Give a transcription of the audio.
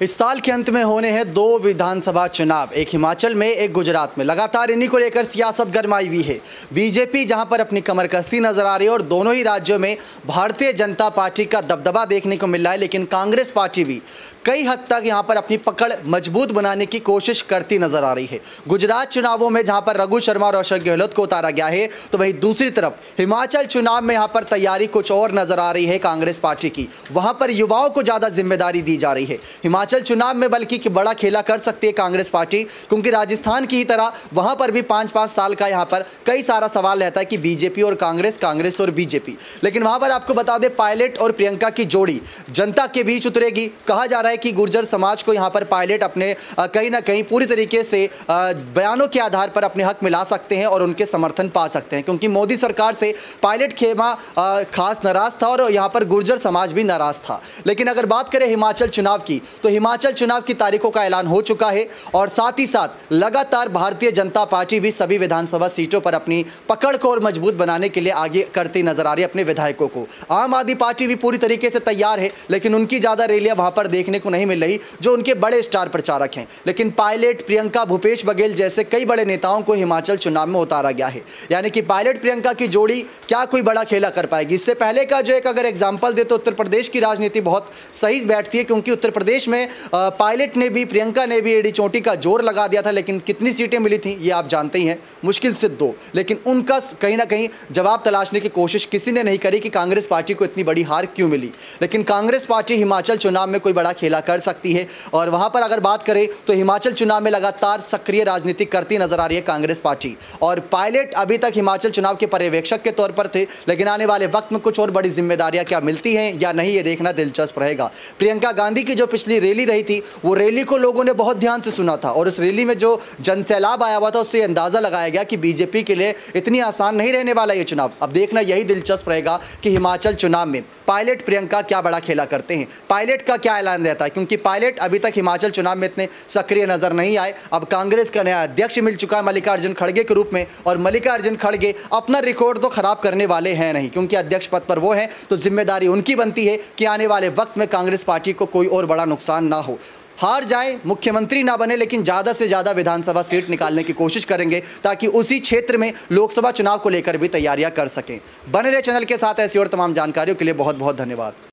इस साल के अंत में होने हैं दो विधानसभा चुनाव। एक हिमाचल में, एक गुजरात में। लगातार इन्हीं को लेकर सियासत गर्माई हुई है। बीजेपी जहाँ पर अपनी कमर कस्ती नज़र आ रही है और दोनों ही राज्यों में भारतीय जनता पार्टी का दबदबा देखने को मिल रहा है, लेकिन कांग्रेस पार्टी भी कई हद तक यहाँ पर अपनी पकड़ मज़बूत बनाने की कोशिश करती नज़र आ रही है। गुजरात चुनावों में जहाँ पर रघु शर्मा और अशोक गहलोत को उतारा गया है तो वहीं दूसरी तरफ़ हिमाचल चुनाव में यहाँ पर तैयारी कुछ और नज़र आ रही है कांग्रेस पार्टी की। वहाँ पर युवाओं को ज़्यादा ज़िम्मेदारी दी जा रही है। हिमाचल चुनाव में बल्कि बड़ा खेला कर सकती है कांग्रेस पार्टी, क्योंकि राजस्थान की ही तरह वहाँ पर भी पाँच पाँच साल का यहाँ पर कई सारा सवाल रहता है कि बीजेपी और कांग्रेस कांग्रेस और बीजेपी। लेकिन वहाँ पर आपको बता दें, पायलट और प्रियंका की जोड़ी जनता के बीच उतरेगी। कहा जा रहा है कि गुर्जर समाज को यहाँ पर पायलट अपने कहीं ना कहीं पूरी तरीके से बयानों के आधार पर अपने हक मिला सकते हैं और उनके समर्थन पा सकते हैं। क्योंकि मोदी सरकार से पायलट खेमा खास नाराज़ था और यहाँ पर गुर्जर समाज भी नाराज़ था। लेकिन अगर बात करें हिमाचल चुनाव की तो हिमाचल चुनाव की तारीखों का ऐलान हो चुका है और साथ ही साथ लगातार भारतीय जनता पार्टी भी सभी विधानसभा सीटों पर अपनी पकड़ को और मज़बूत बनाने के लिए आगे करती नज़र आ रही है अपने विधायकों को। आम आदमी पार्टी भी पूरी तरीके से तैयार है, लेकिन उनकी ज़्यादा रैलियाँ वहाँ पर देखने को नहीं मिल रही, जो उनके बड़े स्टार प्रचारक हैं। लेकिन पायलट प्रियंका, भूपेश बघेल जैसे कई बड़े नेताओं को हिमाचल चुनाव में उतारा गया है। यानी कि पायलट प्रियंका की जोड़ी क्या कोई बड़ा खेला कर पाएगी? इससे पहले का जो एक अगर एग्ज़ाम्पल दे तो उत्तर प्रदेश की राजनीति बहुत सही बैठती है, क्योंकि उत्तर प्रदेश में पायलट ने भी, प्रियंका ने भी एडी चोटी का ज़ोर लगा दिया था, लेकिन कितनी सीटें मिली थी, ये आप जानते ही हैं। मुश्किल से दो। लेकिन उनका कहीं ना कहीं जवाब तलाशने की कोशिश किसी ने नहीं करी कि कांग्रेस पार्टी को इतनी बड़ी हार क्यों मिली? लेकिन कांग्रेस पार्टी हिमाचल चुनाव में कोई बड़ा खेला कर सकती है। और वहाँ पर अगर बात करें तो हिमाचल चुनाव में लगातार सक्रिय राजनीति करती नज़र आ रही है कांग्रेस पार्टी। और पायलट अभी तक हिमाचल चुनाव के पर्यवेक्षक के तौर पर थे, लेकिन आने वाले वक्त में कुछ और बड़ी जिम्मेदारियाँ क्या मिलती हैं या नहीं, ये देखना दिलचस्प रहेगा। प्रियंका गांधी की जो पिछली रैली रही थी, वो रैली को लोगों ने बहुत ध्यान से सुना था। और उस रैली में जो जनसैलाब आया हुआ था, उससे अंदाज़ा लगाया गया कि बीजेपी के लिए इतनी आसान नहीं रहने वाला ये चुनाव। अब देखना यही दिलचस्प रहेगा कि हिमाचल चुनाव में पायलट प्रियंका क्या बड़ा खेला करते हैं। पायलट का क्या ऐलान रहता है, क्योंकि पायलट अभी तक हिमाचल चुनाव में इतने सक्रिय नज़र नहीं आए। अब कांग्रेस का नया अध्यक्ष मिल चुका है, मल्लिकार्जुन खड़गे के रूप में, और मल्लिकार्जुन खड़गे अपना रिकॉर्ड तो खराब करने वाले हैं नहीं, क्योंकि अध्यक्ष पद पर वो हैं तो ज़िम्मेदारी उनकी बनती है कि आने वाले वक्त में कांग्रेस पार्टी को कोई और बड़ा नुकसान ना हो। हार जाए, मुख्यमंत्री ना बने, लेकिन ज़्यादा से ज़्यादा विधानसभा सीट निकालने की कोशिश करेंगे, ताकि उसी क्षेत्र में लोकसभा चुनाव को लेकर भी तैयारियाँ कर सकें। बने रहे चैनल के साथ ऐसी और तमाम जानकारियों के लिए बहुत बहुत धन्यवाद।